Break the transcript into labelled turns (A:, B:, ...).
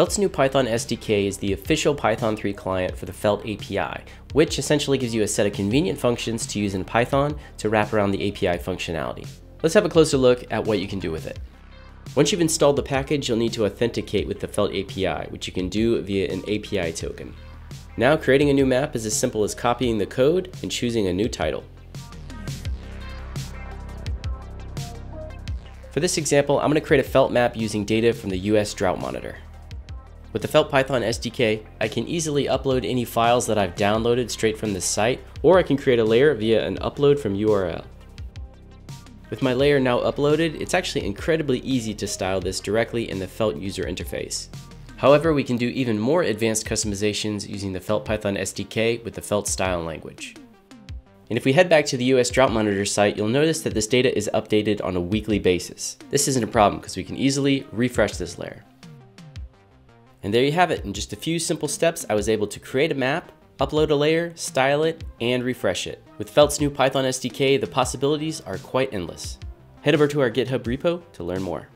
A: Felt's new Python SDK is the official Python 3 client for the Felt API, which essentially gives you a set of convenient functions to use in Python to wrap around the API functionality. Let's have a closer look at what you can do with it. Once you've installed the package, you'll need to authenticate with the Felt API, which you can do via an API token. Now creating a new map is as simple as copying the code and choosing a new title. For this example, I'm going to create a felt map using data from the US Drought Monitor. With the Felt Python SDK, I can easily upload any files that I've downloaded straight from this site, or I can create a layer via an upload from URL. With my layer now uploaded, it's actually incredibly easy to style this directly in the Felt user interface. However, we can do even more advanced customizations using the Felt Python SDK with the Felt style language. And if we head back to the US Drought Monitor site, you'll notice that this data is updated on a weekly basis. This isn't a problem because we can easily refresh this layer. And there you have it. In just a few simple steps, I was able to create a map, upload a layer, style it, and refresh it. With Felt's new Python SDK, the possibilities are quite endless. Head over to our GitHub repo to learn more.